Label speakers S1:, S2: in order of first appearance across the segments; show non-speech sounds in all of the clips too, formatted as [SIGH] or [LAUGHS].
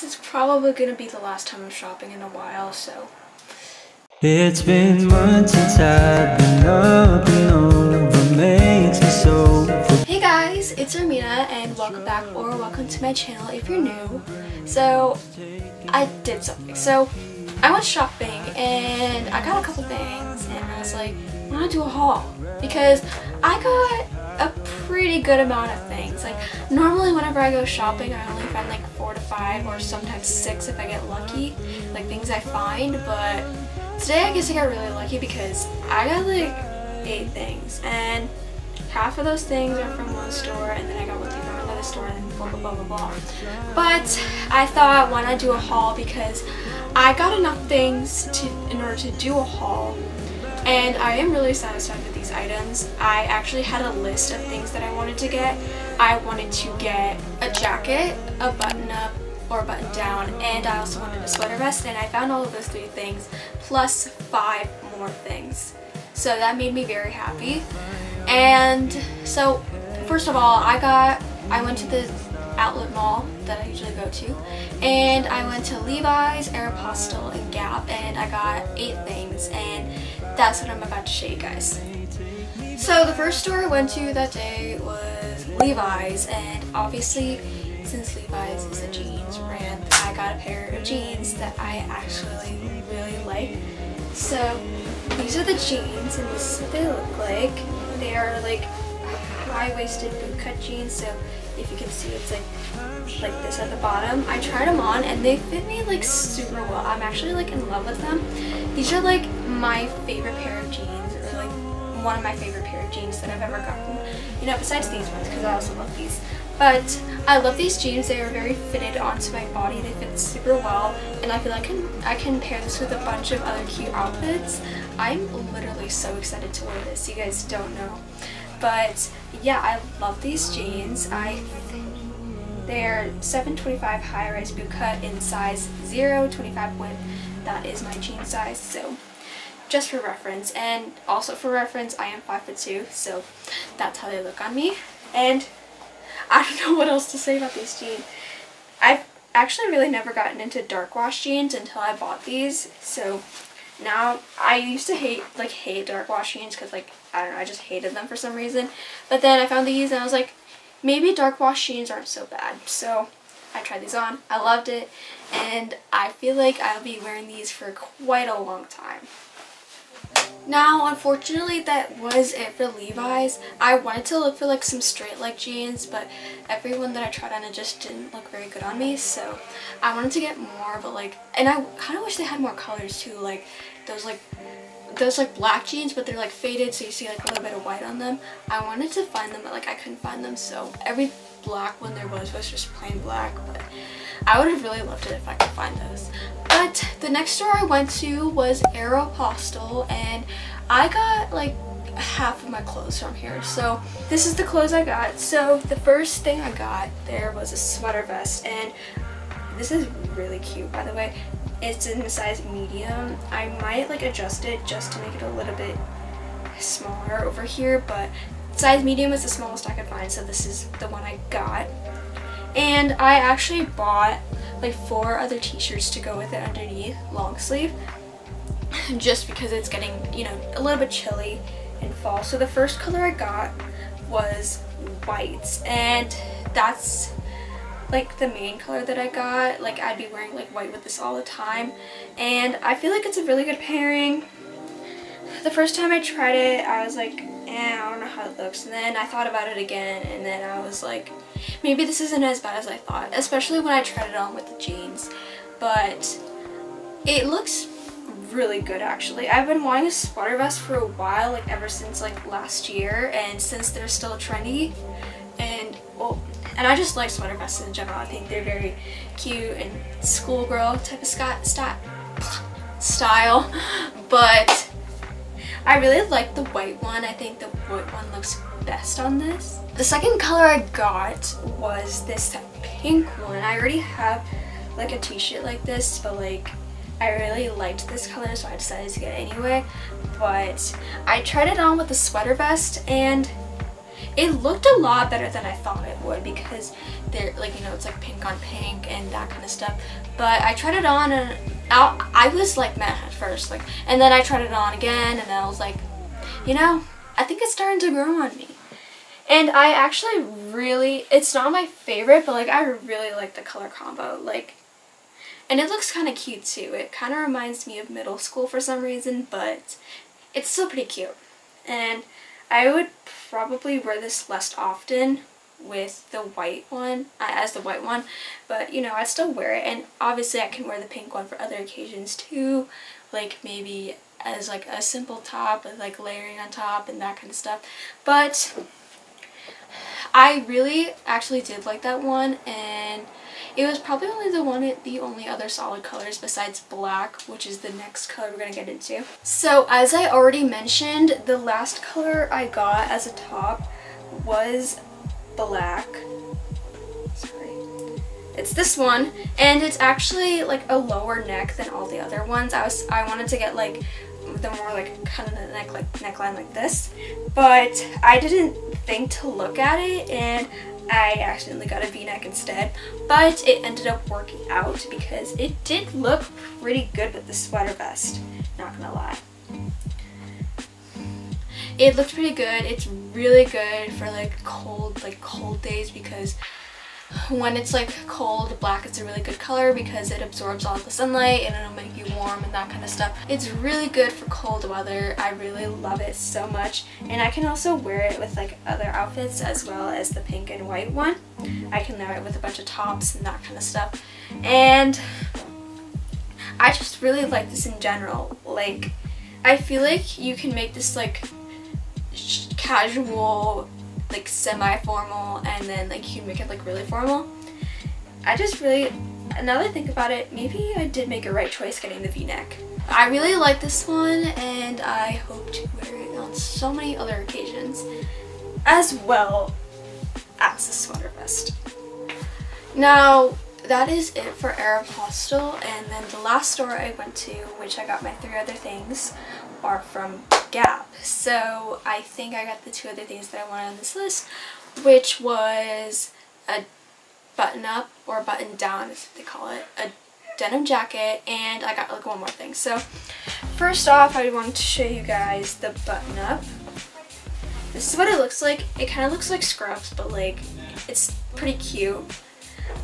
S1: this is probably going to be the last time I'm shopping in a while, so.
S2: It's been months since I've been up and over, makes me so
S1: Hey guys, it's Ermina and welcome back or welcome to my channel if you're new. So, I did something. So, I went shopping and I got a couple things and I was like, I want to do a haul because I got a pretty good amount of things. Like normally whenever I go shopping I only find like four to five or sometimes six if I get lucky, like things I find, but today I guess I got really lucky because I got like eight things and half of those things are from one store and then I got one thing from another store and blah blah blah blah blah. But I thought why not do a haul because I got enough things to in order to do a haul and I am really satisfied with these items. I actually had a list of things that I wanted to get. I wanted to get a jacket, a button up, or button down, and I also wanted a sweater vest, and I found all of those three things, plus five more things. So that made me very happy. And so, first of all, I got, I went to the outlet mall that I usually go to, and I went to Levi's, Aeropostale, and Gap, and I got eight things, and that's what I'm about to show you guys. So the first store I went to that day was Levi's and obviously since Levi's is a jeans brand I got a pair of jeans that I actually really like. So these are the jeans and this is what they look like. They are like high-waisted bootcut jeans so if you can see it's like like this at the bottom. I tried them on and they fit me like super well. I'm actually like in love with them. These are like my favorite pair of jeans or like one of my favorite pair of jeans that I've ever gotten. You know, besides these ones because I also love these. But I love these jeans. They are very fitted onto my body. They fit super well and I feel like I can, I can pair this with a bunch of other cute outfits. I'm literally so excited to wear this. You guys don't know. But yeah, I love these jeans. I they're 725 high-rise boot cut in size 0, 25 width. That is my jean size, so just for reference. And also for reference, I am 5 foot 2, so that's how they look on me. And I don't [LAUGHS] know what else to say about these jeans. I've actually really never gotten into dark wash jeans until I bought these, so now I used to hate like hate dark wash jeans because like I don't know I just hated them for some reason. But then I found these and I was like maybe dark wash jeans aren't so bad. So I tried these on. I loved it. And I feel like I'll be wearing these for quite a long time now, unfortunately, that was it for Levi's. I wanted to look for like some straight leg jeans, but everyone that I tried on it just didn't look very good on me. So I wanted to get more, but like, and I kind of wish they had more colors too. Like those like those like black jeans, but they're like faded, so you see like a little bit of white on them. I wanted to find them, but like I couldn't find them. So every black one there was was just plain black, but I would have really loved it if I could find those. But the next store I went to was Aeropostale and I got like half of my clothes from here. So this is the clothes I got. So the first thing I got there was a sweater vest and this is really cute by the way. It's in a size medium. I might like adjust it just to make it a little bit smaller over here but size medium is the smallest I could find so this is the one I got. And I actually bought like four other t-shirts to go with it underneath, long sleeve, [LAUGHS] just because it's getting, you know, a little bit chilly in fall. So the first color I got was white, and that's like the main color that I got. Like I'd be wearing like white with this all the time, and I feel like it's a really good pairing. The first time I tried it, I was like, eh, I don't know how it looks. And then I thought about it again, and then I was like, maybe this isn't as bad as I thought, especially when I tried it on with the jeans. But it looks really good actually. I've been wanting a sweater vest for a while, like ever since like last year, and since they're still trendy, and well, and I just like sweater vests in general. I think they're very cute and schoolgirl type of style, style, [LAUGHS] but I really like the white one. I think the white one looks best on this. The second color I got was this pink one. I already have like a t-shirt like this, but like I really liked this color so I decided to get it anyway. But I tried it on with the sweater vest and it looked a lot better than I thought it would because they're like you know it's like pink on pink and that kind of stuff but I tried it on and I, I was like meh at first like and then I tried it on again and I was like you know I think it's starting to grow on me. And I actually really it's not my favorite but like I really like the color combo like and it looks kind of cute too. It kind of reminds me of middle school for some reason but it's still pretty cute. And I would probably wear this less often with the white one uh, as the white one but you know I still wear it and obviously I can wear the pink one for other occasions too like maybe as like a simple top with like layering on top and that kind of stuff but I really actually did like that one and it was probably only the one, the only other solid colors besides black, which is the next color we're going to get into. So as I already mentioned, the last color I got as a top was black. Sorry. It's this one, and it's actually like a lower neck than all the other ones. I was I wanted to get like the more like kind of the neck like neckline like this, but I didn't think to look at it, and I accidentally got a v-neck instead, but it ended up working out because it did look pretty good with the sweater vest, not gonna lie. It looked pretty good. It's really good for like cold, like cold days because when it's like cold, black is a really good color because it absorbs all the sunlight and it'll make you warm and that kind of stuff. It's really good for cold weather. I really love it so much. And I can also wear it with like other outfits as well as the pink and white one. I can wear it with a bunch of tops and that kind of stuff. And I just really like this in general. Like, I feel like you can make this like casual like semi-formal and then like you make it like really formal. I just really, now that I think about it, maybe I did make a right choice getting the v-neck. I really like this one and I hope to wear it on so many other occasions as well as the sweater vest. Now, that is it for Aeropostale and then the last store I went to, which I got my three other things, are from Gap. So I think I got the two other things that I wanted on this list, which was a button up or button down as they call it, a denim jacket, and I got like one more thing. So first off, I wanted to show you guys the button up. This is what it looks like. It kind of looks like scrubs, but like it's pretty cute.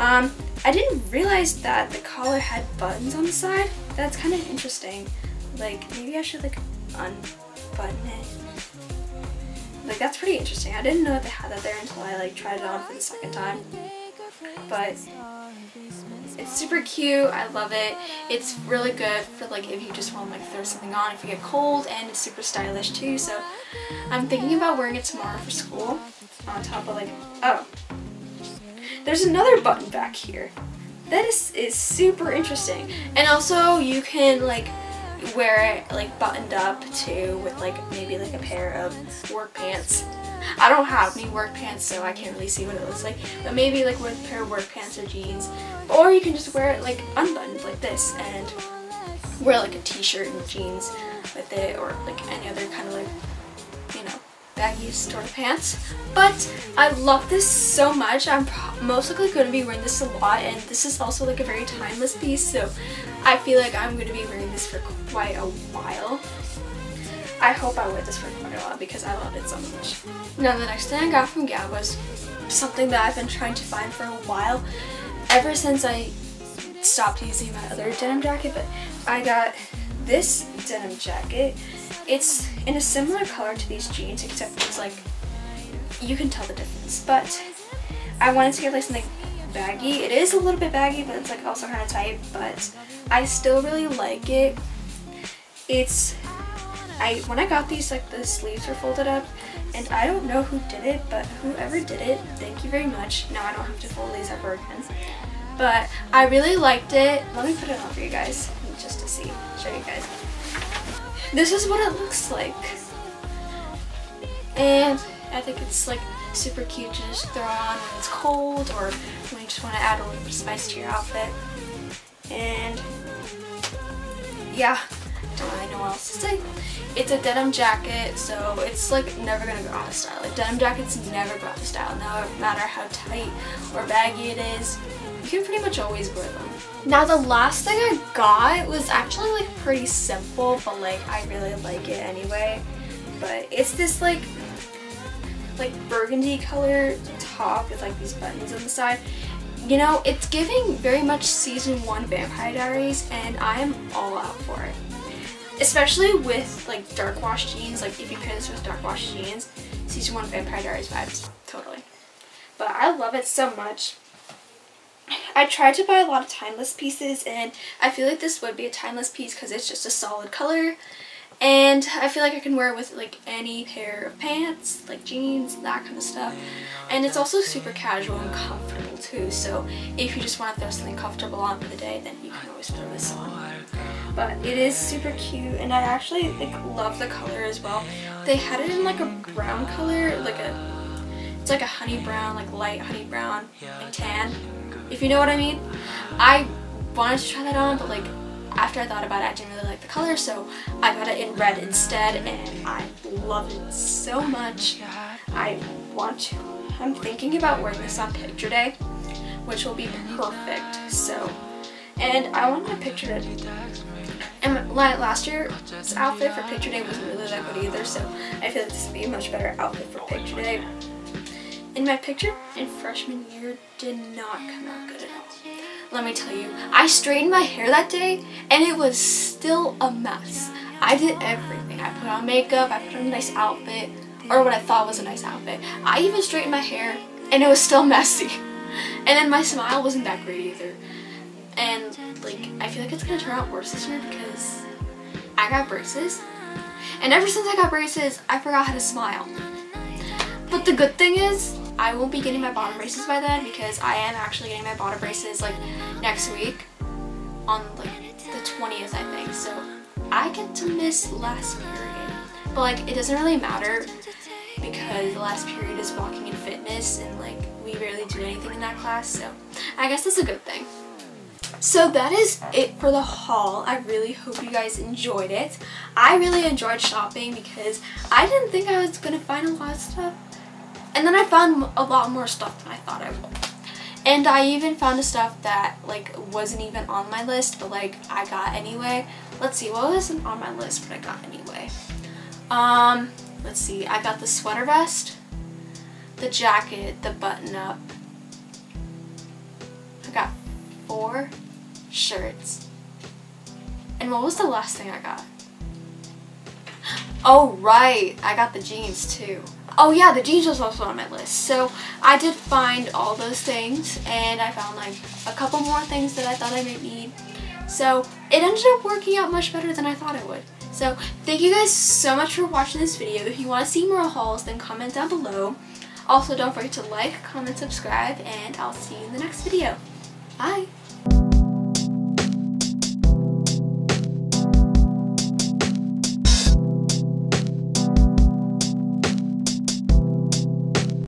S1: Um, I didn't realize that the collar had buttons on the side. That's kind of interesting. Like, maybe I should like unbutton it. Like, that's pretty interesting. I didn't know that they had that there until I like tried it on for the second time. But it's super cute. I love it. It's really good for like if you just want to like throw something on if you get cold and it's super stylish too. So I'm thinking about wearing it tomorrow for school on top of like, oh, there's another button back here. That is, is super interesting. And also you can like wear it like buttoned up too with like maybe like a pair of work pants. I don't have any work pants so I can't really see what it looks like but maybe like with a pair of work pants or jeans or you can just wear it like unbuttoned like this and wear like a t-shirt and jeans with it or like any other kind of like baggy store pants. But I love this so much. I'm most likely going to be wearing this a lot and this is also like a very timeless piece so I feel like I'm going to be wearing this for quite a while. I hope I wear this for quite a while because I love it so much. Now the next thing I got from Gap was something that I've been trying to find for a while ever since I stopped using my other denim jacket but I got this denim jacket it's in a similar color to these jeans, except it's like, you can tell the difference. But I wanted to get like something baggy. It is a little bit baggy, but it's like also kind of tight, but I still really like it. It's, I when I got these, like the sleeves were folded up, and I don't know who did it, but whoever did it, thank you very much. Now I don't have to fold these ever again. But I really liked it. Let me put it on for you guys, just to see, show you guys. This is what it looks like. And I think it's like super cute to just throw on when it's cold or when you just want to add a little bit of spice to your outfit. And yeah, I don't really know what else to say. It's a denim jacket, so it's like never gonna go out of style. Like denim jackets never go out of style, no matter how tight or baggy it is. Can pretty much always wear them. Now the last thing I got was actually like pretty simple, but like I really like it anyway. But it's this like like burgundy color top with like these buttons on the side. You know, it's giving very much season one Vampire Diaries and I am all out for it. Especially with like dark wash jeans, like if you pair this with dark wash jeans, season one Vampire Diaries vibes, totally. But I love it so much. I tried to buy a lot of timeless pieces and I feel like this would be a timeless piece because it's just a solid color and I feel like I can wear it with like any pair of pants, like jeans, that kind of stuff. And it's also super casual and comfortable too. So if you just want to throw something comfortable on for the day, then you can always throw this on. But it is super cute and I actually like love the color as well. They had it in like a brown color, like a it's like a honey brown, like light honey brown, like tan, if you know what I mean. I wanted to try that on, but like after I thought about it, I didn't really like the color, so I got it in red instead, and I love it so much. I want to, I'm thinking about wearing this on picture day, which will be perfect, so, and I want my picture day, and last year's outfit for picture day wasn't really that good either, so I feel like this would be a much better outfit for picture day. And my picture in freshman year did not come out good at all let me tell you, I straightened my hair that day and it was still a mess. I did everything. I put on makeup, I put on a nice outfit, or what I thought was a nice outfit. I even straightened my hair and it was still [LAUGHS] messy. And then my smile wasn't that great either. And like, I feel like it's gonna turn out worse this year because I got braces. And ever since I got braces, I forgot how to smile. But the good thing is, I won't be getting my bottom braces by then because I am actually getting my bottom braces like next week on like the 20th I think. So I get to miss last period. But like it doesn't really matter because the last period is walking in fitness and like we rarely do anything in that class. So I guess that's a good thing. So that is it for the haul. I really hope you guys enjoyed it. I really enjoyed shopping because I didn't think I was going to find a lot of stuff and then I found a lot more stuff than I thought I would. And I even found a stuff that like wasn't even on my list, but like I got anyway. Let's see, what wasn't on my list, but I got anyway. Um, let's see, I got the sweater vest, the jacket, the button up. I got four shirts. And what was the last thing I got? [GASPS] Oh, right, I got the jeans too. Oh yeah, the jeans was also on my list. So I did find all those things and I found like a couple more things that I thought I might need. So it ended up working out much better than I thought it would. So thank you guys so much for watching this video. If you want to see more hauls, then comment down below. Also, don't forget to like, comment, subscribe, and I'll see you in the next video. Bye!